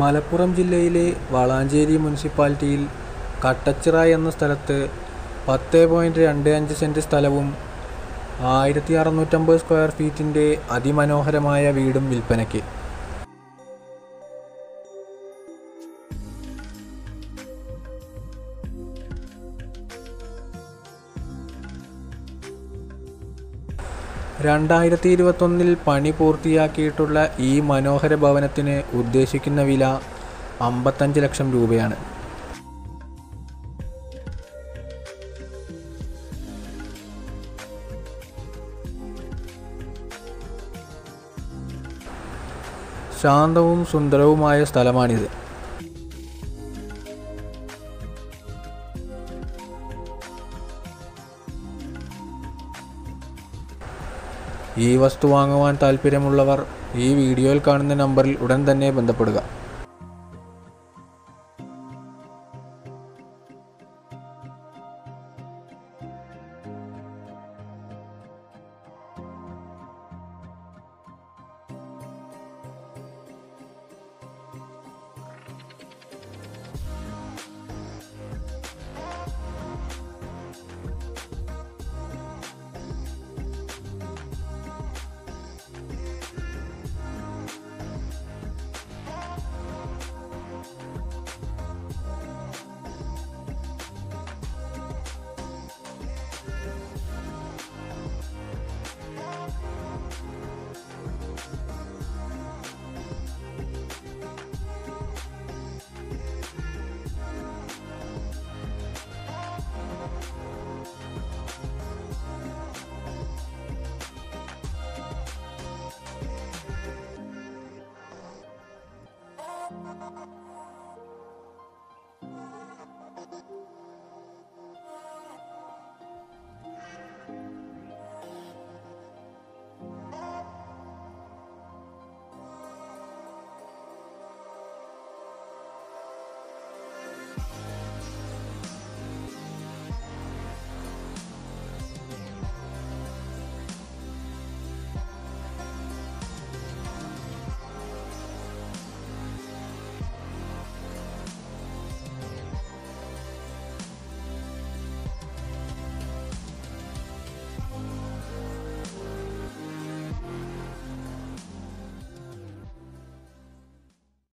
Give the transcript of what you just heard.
മലപ്പുറം ജില്ലയിലെ വളാഞ്ചേരി മുനിസിപ്പാലിറ്റിയിൽ കട്ടച്ചിറ എന്ന സ്ഥലത്ത് പത്ത് പോയിന്റ് രണ്ട് അഞ്ച് സെന്റ് സ്ഥലവും ആയിരത്തി അറുന്നൂറ്റമ്പത് സ്ക്വയർ ഫീറ്റിന്റെ അതിമനോഹരമായ വീടും വിൽപ്പനയ്ക്ക്. രണ്ടായിരത്തി ഇരുപത്തൊന്നിൽ പണി പൂർത്തിയാക്കിയിട്ടുള്ള ഈ മനോഹര ഭവനത്തിന് ഉദ്ദേശിക്കുന്ന വില അമ്പത്തഞ്ച് ലക്ഷം രൂപയാണ്. ശാന്തവും സുന്ദരവുമായ സ്ഥലമാണിത്. ഈ വസ്തു വാങ്ങുവാൻ താൽപ്പര്യമുള്ളവർ ഈ വീഡിയോയിൽ കാണുന്ന നമ്പറിൽ ഉടൻ തന്നെ ബന്ധപ്പെടുക.